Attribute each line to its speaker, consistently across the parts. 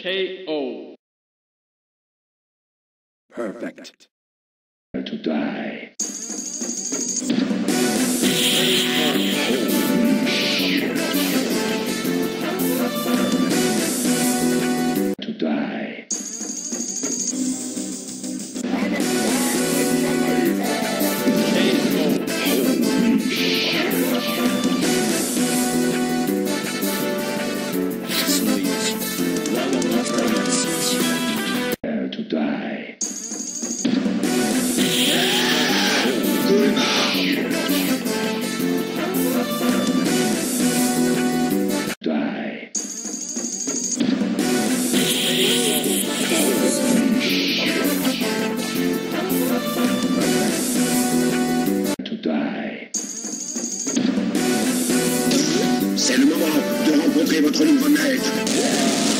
Speaker 1: KO.
Speaker 2: Perfect.
Speaker 3: to die.
Speaker 4: C'est le moment de rencontrer votre nouveau maître.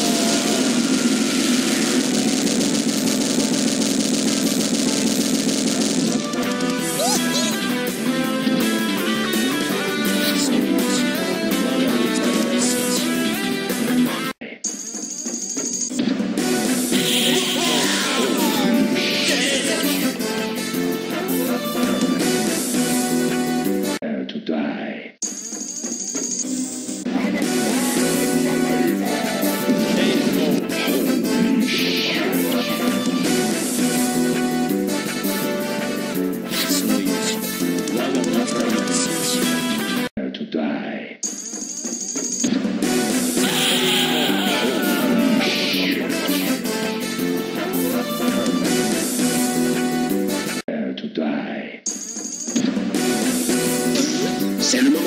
Speaker 4: C'est le moment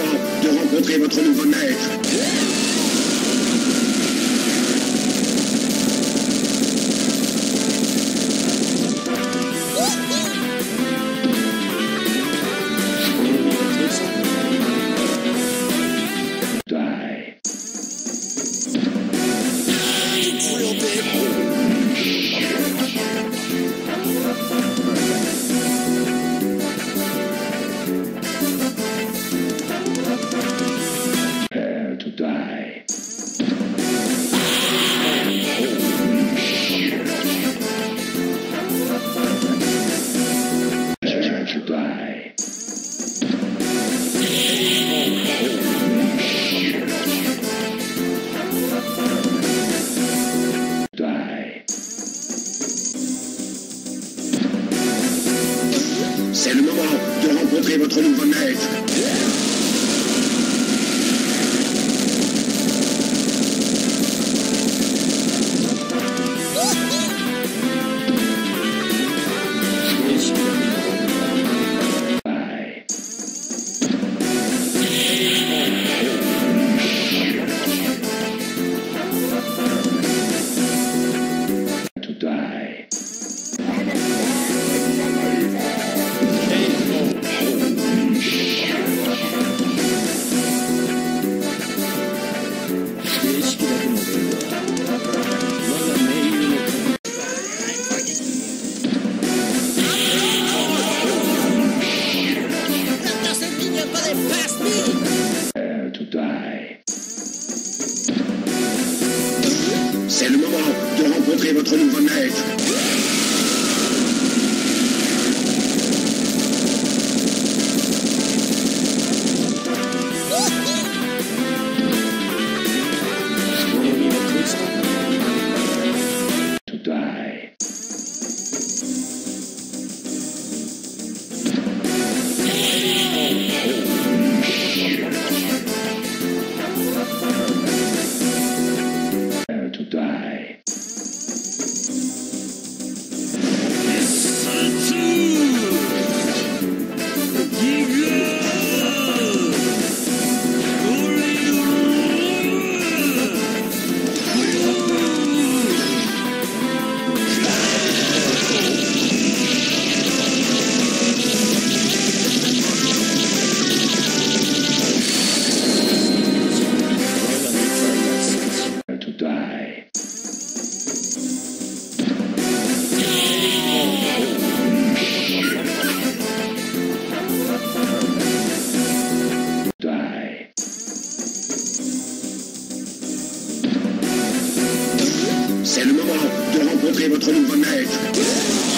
Speaker 4: de rencontrer votre nouveau maître.
Speaker 3: Votre nouveau maître.
Speaker 4: C'est le moment de rencontrer votre nouveau maître. C'est le moment de rencontrer votre nouveau maître.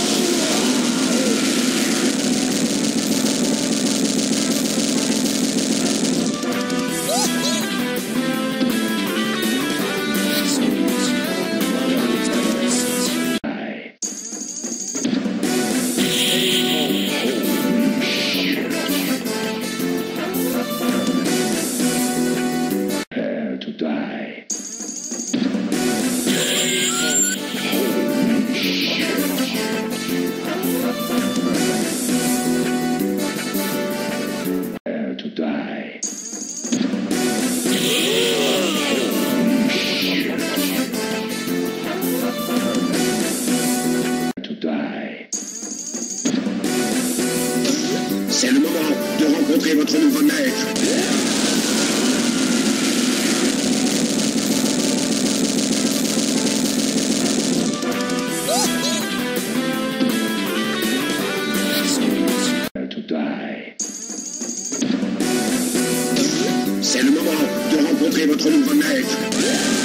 Speaker 4: C'est le moment de rencontrer votre nouveau maître. C'est le moment de rencontrer votre nouveau maître.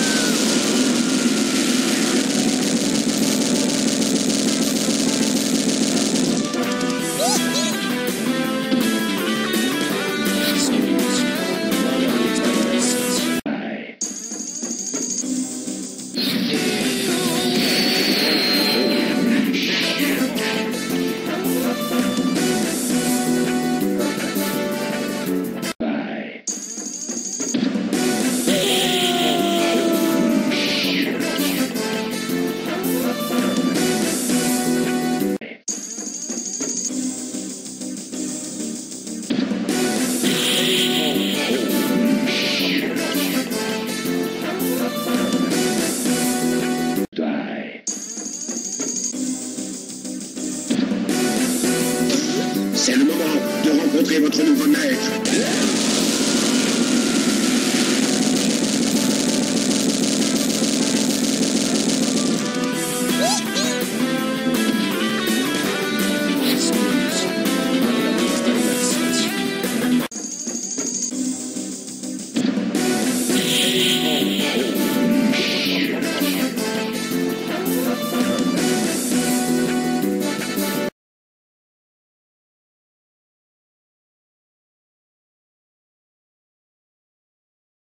Speaker 4: C'est le moment de rencontrer votre nouveau maître.